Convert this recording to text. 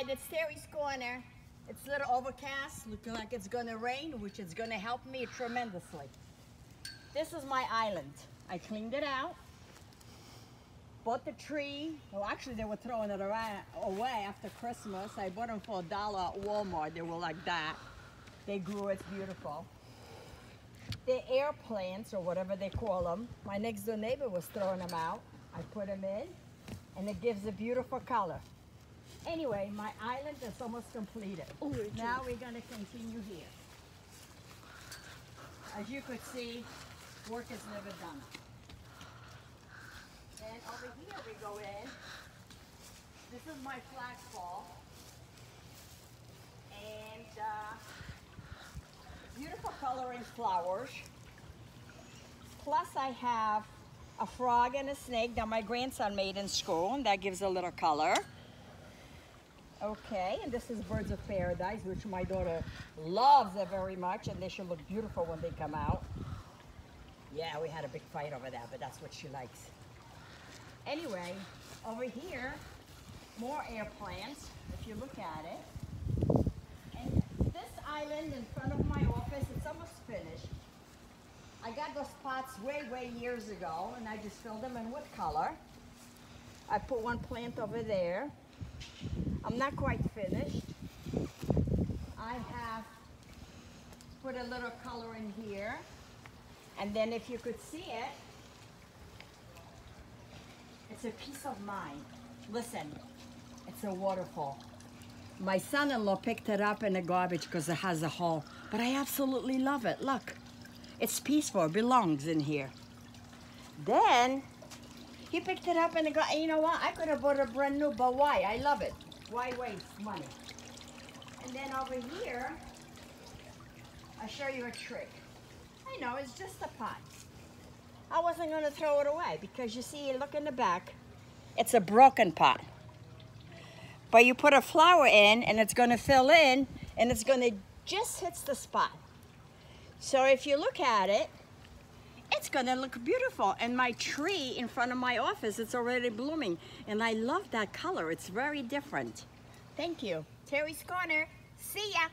right, it's Terri's Corner. It's a little overcast, looking like it's gonna rain, which is gonna help me tremendously. This is my island. I cleaned it out. Bought the tree. Well, actually, they were throwing it away after Christmas. I bought them for a dollar at Walmart. They were like that. They grew. It's beautiful. The air plants, or whatever they call them, my next door neighbor was throwing them out. I put them in, and it gives a beautiful color. Anyway, my island is almost completed. Oh, Now we're gonna continue here. As you could see, work is never done. Then over here we go in. This is my flagpole. And uh, beautiful coloring flowers. Plus I have a frog and a snake that my grandson made in school, and that gives a little color. Okay, and this is Birds of Paradise, which my daughter loves very much, and they should look beautiful when they come out. Yeah, we had a big fight over that, but that's what she likes. Anyway, over here, more air plants, if you look at it. And this island in front of my office, it's almost finished. I got those pots way, way years ago, and I just filled them in with color. I put one plant over there. I'm not quite finished. I have put a little color in here. And then if you could see it, it's a peace of mind. Listen, it's a waterfall. My son-in-law picked it up in the garbage because it has a hole, but I absolutely love it. Look, it's peaceful, it belongs in here. Then, he picked it up and the guy, you know what? I could have bought a brand new, but why? I love it. Why waste money? And then over here, I'll show you a trick. I know, it's just a pot. I wasn't gonna throw it away because you see, look in the back, it's a broken pot. But you put a flower in and it's gonna fill in and it's gonna just hits the spot. So if you look at it, it's gonna look beautiful. And my tree in front of my office, it's already blooming. And I love that color, it's very different. Thank you. Terri's Corner, see ya.